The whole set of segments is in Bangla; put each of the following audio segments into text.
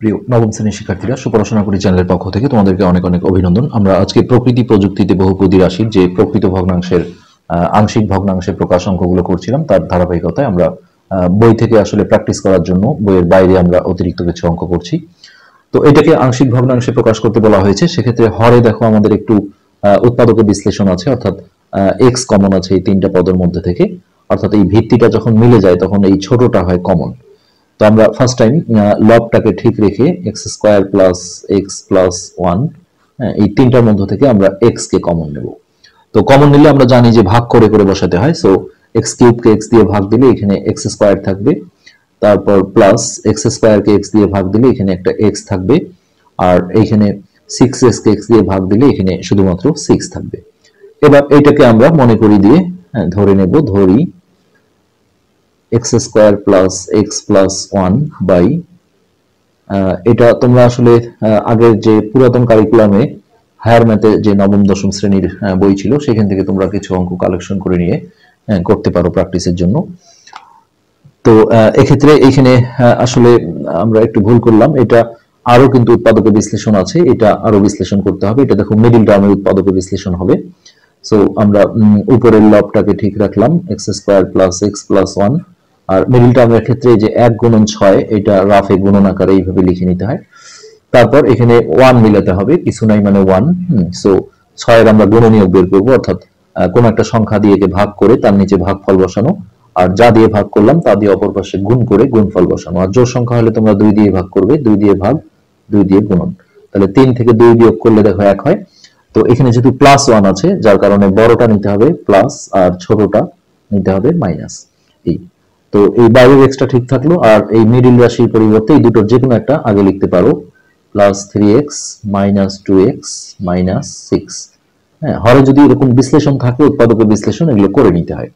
প্রিয় নবম শ্রেণির শিক্ষার্থীরা, সুপড়াশোনা করি চ্যানেলের পক্ষ থেকে তোমাদেরকে অনেক অনেক অভিনন্দন। আমরা আজকে প্রকৃতি প্রযুক্তিতে বহুপদী রাশির যে প্রকৃত ভগ্নাংশের আংশিক ভগ্নাংশের প্রকাশ অঙ্কগুলো করছিলাম, তার ধারাবাহিকতায় আমরা বই থেকে আসলে প্র্যাকটিস করার জন্য বইয়ের বাইরে আমরা অতিরিক্ত কিছু অঙ্ক করছি। তো এটাকে আংশিক ভগ্নাংশে প্রকাশ করতে বলা হয়েছে। সেক্ষেত্রে হরে দেখো আমাদের একটু উৎপাদকের বিশ্লেষণ আছে, অর্থাৎ এক্স কমন আছে এই তিনটা পদের মধ্যে থেকে। অর্থাৎ এই ভিত্তিটা যখন মিলে যায়, তখন এই ছোটটা হয় কমন তো আমরা ফার্স্ট টাইম লবটাকে ঠিক রেখে x square plus x plus one এই তিনটার মধ্য থেকে আমরা এক্স কে কমন নেব। তো কমন নিলে আমরা জানি যে ভাগ করে করে বসাতে হয় সো এক্স কিউবকে এক্স দিয়ে ভাগ দিলে এখানে এক্স স্কোয়ার থাকবে তারপর প্লাস এক্স স্কোয়ারকে এক্স দিয়ে ভাগ দিলে এখানে একটা এক্স থাকবে আর এইখানে সিক্স এক্স কে এক্স দিয়ে ভাগ দিলে এখানে শুধুমাত্র সিক্স থাকবে। এবার এইটাকে আমরা মনে করি দিয়ে হ্যাঁ, ধরে নেব ধরি x square plus x plus one by এটা তোমরা আসলে আগের যে পুরাতন কারিকুলামে হায়ার ম্যাথে যে নবম, দশম শ্রেণির বই ছিল, সেখান থেকে তোমরা কিছু অঙ্ক কালেকশন করে নিয়ে করতে পারো প্র্যাকটিসের জন্য। তো এক্ষেত্রে এখানে আসলে আমরা একটু ভুল করলাম। এটা আরও কিন্তু উৎপাদকের বিশ্লেষণ আছে। এটা আরও বিশ্লেষণ করতে হবে। এটা দেখো মিডিল টার্মের উৎপাদকের বিশ্লেষণ হবে। সো আমরা উপরের লবটাকে ঠিক রাখলাম। X square plus x plus one আর মিডিল টার্মের ক্ষেত্রে যে এক গুণন ছয়, এটা রাফে গুণন আকারে এইভাবে লিখে নিতে হয়। তারপর এখানে ওয়ান মিলাতে হবে, কিছু নাই মানে ওয়ান সো ছয়ের আমরা গুণনীয়ক বের করব, অর্থাৎ কোনো একটা সংখ্যা দিয়ে ভাগ করে তার নিচে ভাগফল বসানো, আর যা দিয়ে ভাগ করলাম তা দিয়ে অপর পাশে গুণ করে গুণফল বসানো। আর জোর সংখ্যা হলে তোমরা দুই দিয়ে ভাগ করবে, দুই দিয়ে ভাগ, দুই দিয়ে গুণন। তাহলে তিন থেকে দুই বিয়োগ করলে দেখো এক হয়। তো এখানে যেহেতু প্লাস ওয়ান আছে, যার কারণে বড়টা নিতে হবে প্লাস আর ছোটটা নিতে হবে মাইনাস এই। তো এই বাইরের এক্সটা ঠিক থাকল, আর এই মিডিল রাশির পরিবর্তে এই দুটোর যে কোনো একটা আগে লিখতে পারো। Plus three x minus two x minus six হ্যাঁ হরে যদি এরকম বিশ্লেষণ থাকে, উৎপাদকের বিশ্লেষণ, এগুলো করে নিতে হয়।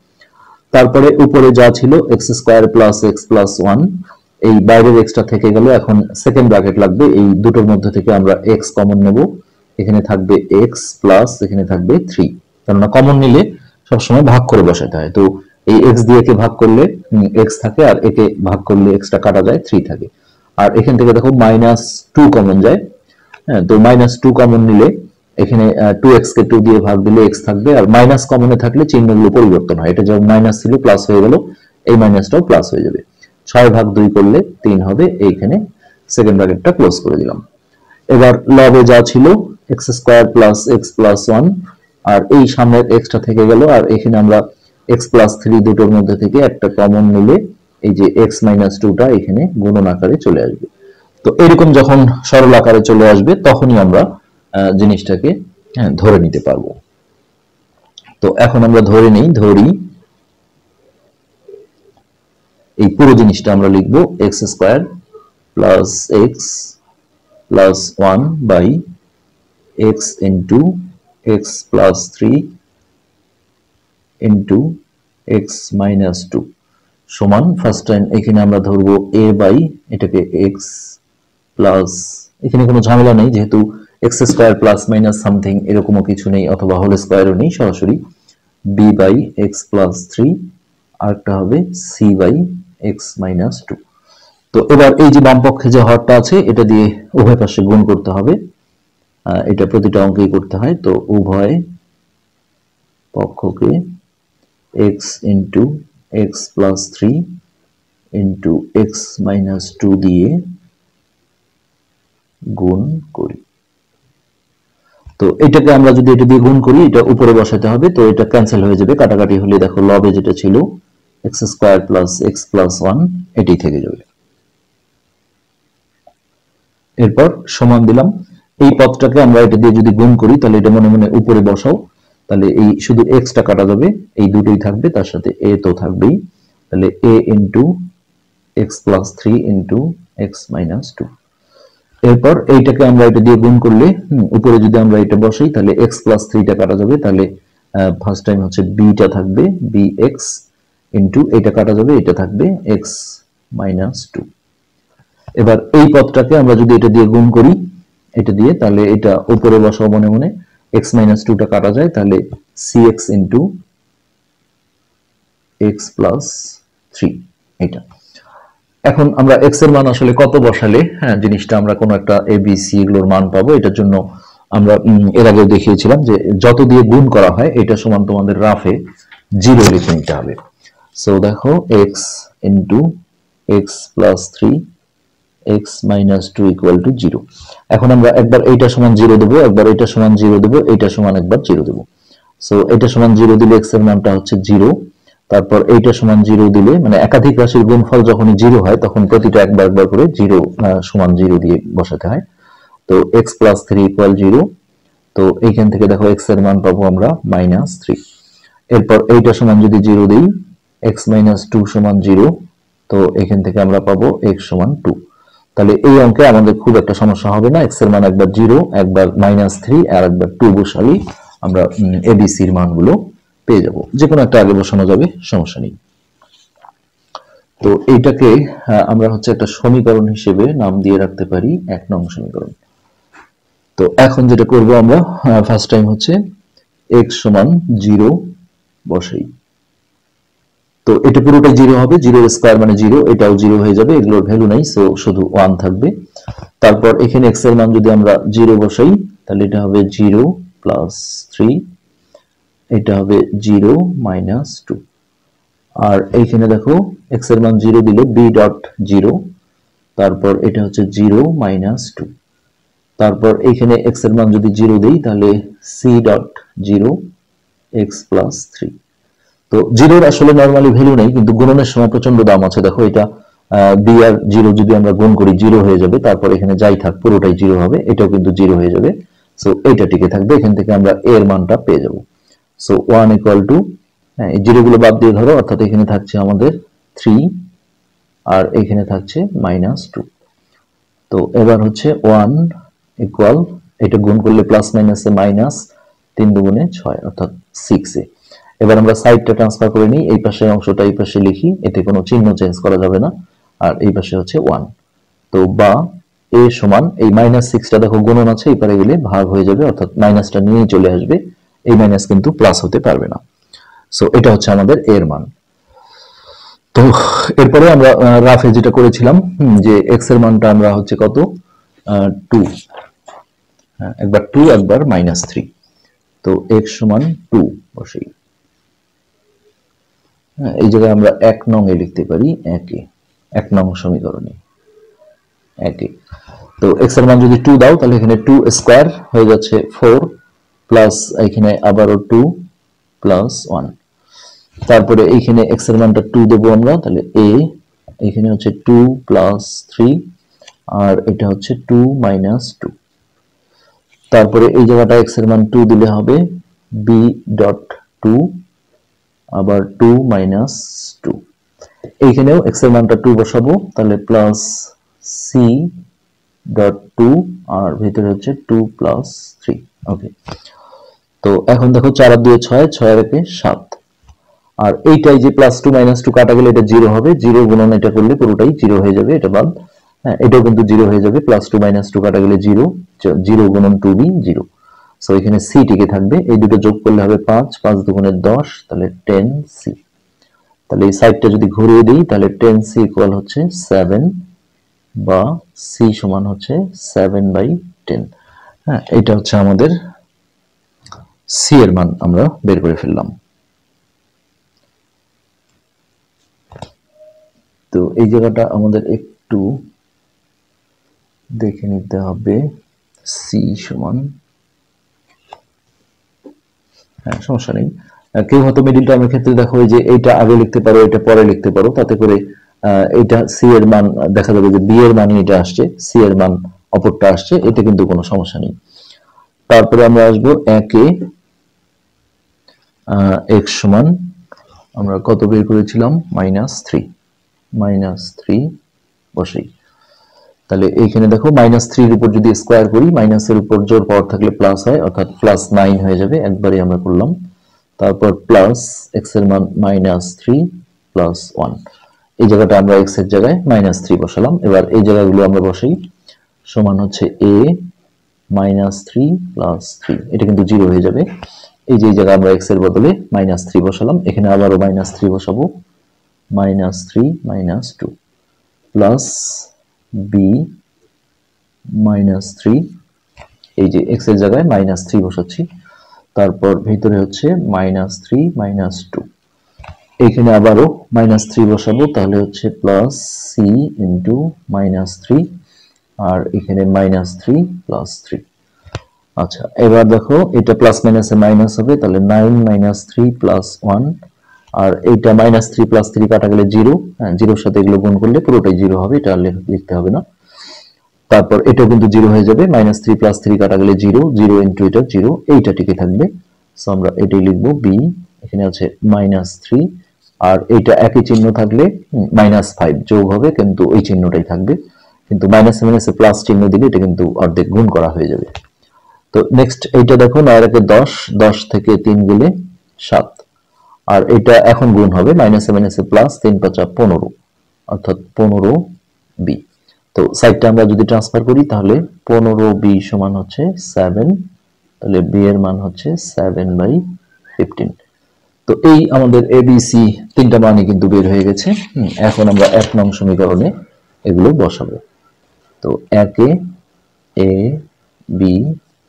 তারপরে উপরে যা ছিল x square plus x plus one এই বাইরের এক্সটা থেকে গেল এখন সেকেন্ড ব্র্যাকেট লাগবে। এই দুটোর মধ্যে থেকে আমরা এক্স কমন নেব। এখানে থাকবে এক্স প্লাস এখানে থাকবে থ্রি কেননা কমন নিলে সবসময় ভাগ করে বসাতে হয়। তো এই এক্স দিয়ে একে ভাগ করলে এক্স থাকে আর একে ভাগ করলে এক্সটা কাটা যায় থ্রি থাকে। আর এখান থেকে দেখো মাইনাস টু কমন যায়। হ্যাঁ তো মাইনাস টু কমন নিলে এখানে টু এক্স কে টু দিয়ে ভাগ দিলে এক্স থাকবে আর মাইনাস কমনে থাকলে চিহ্নগুলো পরিবর্তন হয়। এটা যেমন মাইনাস ছিল প্লাস হয়ে গেল, এই মাইনাসটাও প্লাস হয়ে যাবে। ছয় ভাগ দুই করলে তিন হবে, এইখানে সেকেন্ড ব্র্যাকেটটা ক্লোজ করে দিলাম। এবার লবে যা ছিল x square plus x plus one আর এই সামনের এক্সটা থেকে গেল। আর এখানে আমরা এক্স প্লাস থ্রি দুটোর মধ্যে থেকে একটা কমন নিলে এই যে এক্স মাইনাস টুটা এখানে গুণন আকারে চলে আসবে। তো এরকম যখন সরল আকারে চলে আসবে তখনই আমরা জিনিসটাকে হ্যাঁ, ধরে নিতে পারব। তো এখন আমরা ধরে নেই ধরি এই পুরো জিনিসটা আমরা লিখব x square plus x plus one by x into x plus three into x minus two সমান ফার্স্ট টাইম এখানে আমরা ধরবো এ বাই এটাকে এক্স প্লাস এখানে কোনো ঝামেলা নেই, যেহেতু x square plus minus something এরকমও কিছু নেই, অথবা হোল স্কোয়ারও নেই সরাসরি B by x plus three আরেকটা হবে C by x minus two তো এবার এই যে বাম পক্ষে যে হরটা আছে, এটা দিয়ে উভয় পাশে গুণ করতে হবে। এটা প্রতিটা অঙ্কেই করতে হয়, তো উভয় পক্ষকে x into x plus three into x minus two দিয়ে গুণ করি। তো এটাকে আমরা যদি এটা দিয়ে গুণ করি, এটা উপরে বসাতে হবে, তো এটা ক্যান্সেল হয়ে যাবে। কাটাকাটি হলে দেখো লবে যেটা ছিল x square plus x plus one এটাই থেকে যাবে। এরপর সমান দিলাম। এই পদটাকে আমরা এটা দিয়ে যদি গুণ করি, তাহলে এটা মনে মনে উপরে বসাও। তাহলে এই শুধু এক্সটা কাটা যাবে, এই দুটোই থাকবে, তার সাথে এ তো থাকবেই। তাহলে A into x plus three into x minus two এরপর এইটাকে আমরা এটা দিয়ে গুণ করলে উপরে যদি আমরা এটা বসাই, তাহলে এক্স প্লাস থ্রিটা কাটা যাবে, তাহলে ফার্স্ট টাইম হচ্ছে বিটা থাকবে বি এক্স ইন্টু এটা কাটা যাবে, এটা থাকবে এক্স মাইনাস টু এবার এই পদটাকে আমরা যদি এটা দিয়ে গুণ করি, এটা দিয়ে, তাহলে এটা উপরে বসাও মনে মনে। এক্স মাইনাস টুটা কাটা যায়, তাহলে C x into x plus three এটা এখন আমরা এক্সের মান আসলে কত বসালে? হ্যাঁ জিনিসটা আমরা কোনো একটা এ বি সি এগুলোর মান পাবো। এটার জন্য আমরা এর আগে দেখিয়েছিলাম যে যত দিয়ে গুণ করা হয়, এটা সমান তোমাদের রাফে জিরো লিখে নিতে হবে। সো দেখো x into x plus three x minus two equal to zero এখন আমরা একবার এইটা সমান জিরো দেবো, একবার এটা সমান জিরো দেবো, এটা সমান একবার জিরো দেবো। সো এটা সমান জিরো দিলে এক্সের মানটা হচ্ছে জিরো তারপর এইটা সমান জিরো দিলে মানে একাধিক রাশির গুণফল যখনই জিরো হয়, তখন প্রতিটা একবার একবার করে জিরো সমান জিরো দিয়ে বসাতে হয়। তো x plus three equal zero তো এইখান থেকে দেখো এক্সের মান পাবো আমরা মাইনাস থ্রি এরপর এইটা সমান যদি জিরো দিই এক্স মাইনাস টু সমান জিরো তো এখান থেকে আমরা পাবো এক্স সমান টু তাহলে এই অঙ্কে আমাদের খুব একটা সমস্যা হবে না। এক্সের মান একবার জিরো, একবার মাইনাস থ্রি আর একবার টু বসালেই আমরা এবিসির মানগুলো পেয়ে যাব। যে কোনো একটা আগে বসানো যাবে, সমস্যা নেই। তো এইটাকে আমরা হচ্ছে একটা সমীকরণ হিসেবে নাম দিয়ে রাখতে পারি, এক নং সমীকরণ। তো এখন যেটা করব আমরা ফার্স্ট টাইম হচ্ছে এক্স সমান জিরো বসাই। তো এটা পুরোটাই জিরো হবে জিরো স্কোয়ার মানে জিরো এটাও জিরো হয়ে যাবে, এগুলোর ভ্যালু নাই সো শুধু ওয়ান থাকবে। তারপর এখানে এক্সের মান যদি আমরা জিরো বসাই, তাহলে এটা হবে জিরো প্লাস থ্রি এটা হবে জিরো মাইনাস টু আর এইখানে দেখো এক্সের মান জিরো দিলে বি ডট জিরো তারপর এটা হচ্ছে জিরো মাইনাস টু তারপর এইখানে এক্সের মান যদি জিরো দিই, তাহলে C dot zero x plus three তো জিরোর আসলে নর্মালি ভ্যালু নেই, কিন্তু গুণনের সময় প্রচণ্ড দাম আছে। দেখো এটা বি আর জিরো যদি আমরা গুণ করি, জিরো হয়ে যাবে, তারপর এখানে যাই থাক, পুরোটাই জিরো হবে, এটাও কিন্তু জিরো হয়ে যাবে। সো এটা টিকে থাকবে, এখান থেকে আমরা এর মানটা পেয়ে যাব। সো ওয়ান ইকুয়াল টু হ্যাঁ এই জিরো গুলো বাদ দিয়ে ধরো, অর্থাৎ এখানে থাকছে আমাদের থ্রি আর এখানে থাকছে মাইনাস টু তো এবার হচ্ছে ওয়ান ইকুয়াল এটা গুণ করলে প্লাস মাইনাসে মাইনাস তিন দুগুণে ছয়, অর্থাৎ সিক্স এ। এবার আমরা সাইডটা ট্রান্সফার করে নিই। এই পাশে অংশটা এই পাশে লিখি এতে কোনো চিহ্ন চেঞ্জ করা যাবে না। আর এই পাশে হচ্ছে ওয়ান তো বা এ সমান এই মাইনাস সিক্সটা দেখো গুণন আছে এই পারে গেলে ভাগ হয়ে যাবে অর্থাৎ মাইনাসটা নিয়েই চলে আসবে। এই মাইনাস কিন্তু প্লাস হতে পারবে না। সো এটা হচ্ছে আমাদের এর মান। তো এরপরে আমরা রাফে যেটা করেছিলাম যে এক্সের মানটা আমরা হচ্ছে কত? টু একবার টু একবার মাইনাস থ্রি তো এক্স সমান টু বসেই। হ্যাঁ, এই জায়গায় আমরা এক নং এ লিখতে পারি একে এক নং সমীকরণে। একে তো এক্সের মান যদি টু দাও, তাহলে এখানে টু স্কোয়ার হয়ে যাচ্ছে ফোর প্লাস এখানে আবারও টু প্লাস ওয়ান তারপরে এইখানে এক্সের মানটা টু দেবো আমরা, তাহলে এ এখানে হচ্ছে টু প্লাস থ্রি আর এটা হচ্ছে টু মাইনাস টু তারপরে এই জায়গাটা এক্সের মান টু দিলে হবে বি ডট টু আবার টু মাইনাস টু এইখানেও এক্সের মানটা টু বসাবো, তাহলে প্লাস সি ডট টু আর ভিতরে হচ্ছে টু প্লাস থ্রি ওকে তো এখন দেখো চার আর দুয়ে ছয় ছয় একে সাত। আর এইটাই যে প্লাস টু মাইনাস টু কাটা গেলে এটা জিরো হবে জিরো গুণন এটা করলে পুরোটাই জিরো হয়ে যাবে, এটা বাদ। হ্যাঁ এটাও কিন্তু জিরো হয়ে যাবে প্লাস টু মাইনাস টু কাটা গেলে জিরো জিরো গুণন টু বি জিরো সো এখানে সি টিকে থাকবে। এই দুটো যোগ করলে হবে পাঁচ পাঁচ দুগুণে দশ, তাহলে টেন সি তাহলে এই সাইডটা যদি ঘুরিয়ে দিই, তাহলে টেন সি ইকুয়াল হচ্ছে সেভেন বা সি সমান হচ্ছে সেভেন বাই টেন হ্যাঁ এটা হচ্ছে আমাদের সি এর মান আমরা বের করে ফেললাম। তো এই জায়গাটা আমাদের একটু দেখে নিতে হবে। সি সমান হ্যাঁ সমস্যা নেই। কেউ হয়তো মিডিল টার্মের ক্ষেত্রে দেখো যে এইটা আগে লিখতে পারো এটা পরে লিখতে পারো, তাতে করে এইটা সি এর মান, দেখা যাবে যে বি এর মানই এটা আসছে সি এর মান অপরটা আসছে, এতে কিন্তু কোনো সমস্যা নেই। তারপরে আমরা আসব একে এক্স সমান, আমরা কত বের করেছিলাম? মাইনাস থ্রি মাইনাস থ্রি বসেই। তাহলে এইখানে দেখো মাইনাস থ্রির উপর যদি স্কোয়ার করি মাইনাসের উপর জোর পাওয়ার থাকলে প্লাস হয়, অর্থাৎ প্লাস নাইন হয়ে যাবে একবারে আমরা করলাম। তারপর প্লাস এক্সের মান মাইনাস থ্রি প্লাস ওয়ান এই জায়গাটা আমরা এক্সের জায়গায় মাইনাস থ্রি বসালাম। এবার এই জায়গাগুলো আমরা বসাই। সমান হচ্ছে A minus three plus three এটা কিন্তু জিরো হয়ে যাবে। এই যে জায়গায় আমরা এক্সের বদলে মাইনাস থ্রি বসালাম, এখানে আবারও মাইনাস থ্রি বসাবো। Minus three minus two plus B minus three এই যে এক্সের জায়গায় মাইনাস থ্রি বসাচ্ছি। তারপর ভিতরে হচ্ছে মাইনাস থ্রি মাইনাস টু এখানে আবারও মাইনাস থ্রি বসাবো, তাহলে হচ্ছে plus C into minus three আর এখানে মাইনাস থ্রি প্লাস থ্রি আচ্ছা এবার দেখো, এটা প্লাস মাইনাসে মাইনাস হবে, তাহলে nine minus three plus one আর এইটা মাইনাস থ্রি প্লাস থ্রি কাটা গেলে জিরো হ্যাঁ জিরোর সাথে এগুলো গুণ করলে পুরোটাই জিরো হবে, এটা আর লিখতে হবে না। তারপর এটাও কিন্তু জিরো হয়ে যাবে মাইনাস থ্রি প্লাস থ্রি কাটা গেলে জিরো জিরো ইন্টু এটা জিরো এইটা টিকে থাকবে। সো আমরা এটাই লিখব বি এখানে আছে মাইনাস থ্রি আর এইটা একই চিহ্ন থাকলে মাইনাস ফাইভ যোগ হবে, কিন্তু ওই চিহ্নটাই থাকবে। কিন্তু মাইনাস মাইনাসে প্লাস চিহ্ন দিলে এটা কিন্তু অর্ধেক গুণ করা হয়ে যাবে। তো নেক্সট এইটা দেখো নয়ের একে দশ দশ থেকে তিন গেলে সাত। আর এটা এখন গুণ হবে মাইনাসে মাইনাসে প্লাস তিন পাঁচা পনেরো, অর্থাৎ পনেরো বি তো সাইডটা আমরা যদি ট্রান্সফার করি, তাহলে পনেরো বি সমান হচ্ছে সেভেন তাহলে বি এর মান হচ্ছে সেভেন বাই ফিফটিন তো এই আমাদের এবিসি তিনটা মানই কিন্তু বের হয়ে গেছে। এখন আমরা এক নং সমীকরণে এগুলো বসাবো। তো একে এ বি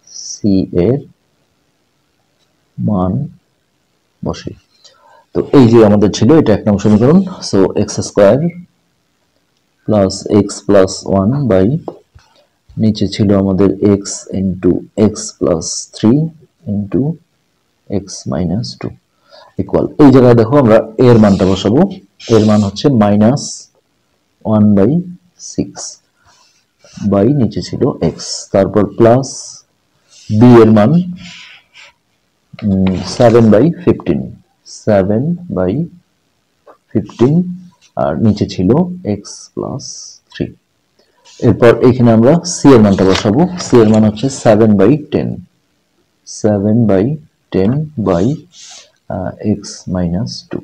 সি এর মান বসে। তো এই যে আমাদের ছিল, এটা এক নং সমীকরণ। So x square plus x plus one by নিচে ছিল আমাদের x into x plus three into x minus two equal এই জায়গায় দেখো আমরা এর মানটা বসাবো। এর মান হচ্ছে minus one by six by নিচে ছিল এক্স তারপর প্লাস বি এর মান seven by fifteen seven by fifteen আর নিচে ছিল এক্স প্লাস থ্রি এরপর এখানে আমরা সি এর মানটা বসাবো। সি এর মান হচ্ছে seven by ten seven by ten by x minus two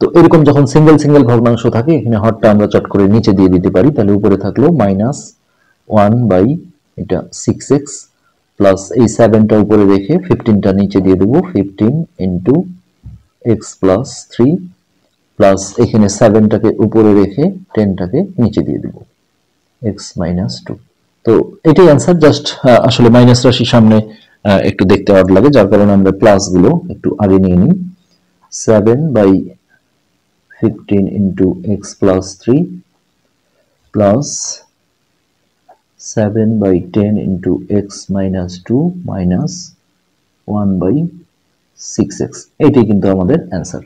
তো এরকম যখন সিঙ্গেল সিঙ্গেল ভগ্নাংশ থাকে, এখানে হরটা আমরা চট করে নিচে দিয়ে দিতে পারি। তাহলে উপরে থাকল মাইনাস ওয়ান বাই এটা সিক্স এক্স প্লাস এই সেভেনটা উপরে রেখে ফিফটিনটা নিচে দিয়ে দেবো। Fifteen into x plus three plus এখানে সেভেনটাকে উপরে রেখে টেনটাকে নিচে দিয়ে দেবো। এক্স মাইনাস টু তো এটাই অ্যান্সার জাস্ট আসলে মাইনাস রাশি সামনে একটু দেখতে অড লাগে, যার কারণে আমরা প্লাসগুলো একটু আগে নিয়ে নিই। Seven by fifteen into x plus three plus seven by ten into x minus two minus one by এটাই কিন্তু আমাদের অ্যান্সার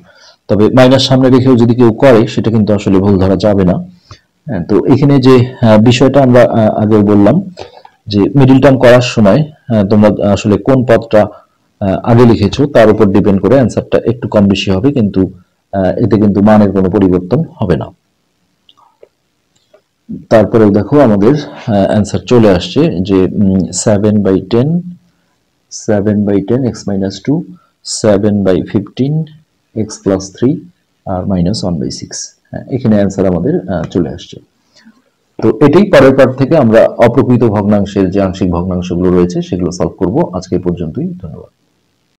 তবে মাইনাস সামনে রেখেও যদি কেউ করে সেটা কিন্তু আসলে ভুল ধরা যাবে না। হ্যাঁ, তো এখানে যে বিষয়টা আমরা আগে বললাম যে মিডিল টার্ম করার সময় তোমরা আসলে কোন পদটা আগে লিখেছো তার উপর ডিপেন্ড করে অ্যান্সারটা একটু কম বেশি হবে কিন্তু এতে কিন্তু মানের কোনো পরিবর্তন হবে না। তারপরেও দেখো আমাদের অ্যান্সার চলে আসছে যে seven by ten seven by ten x minus two seven by fifteen x plus three R minus one by six এখানে অ্যান্সার আমাদের চলে আসছে। তো এটাই পরের পার্ট থেকে আমরা অপ্রকৃত ভগ্নাংশের যে আংশিক ভগ্নাংশগুলো রয়েছে, সেগুলো সলভ করব। আজকে পর্যন্তই, ধন্যবাদ।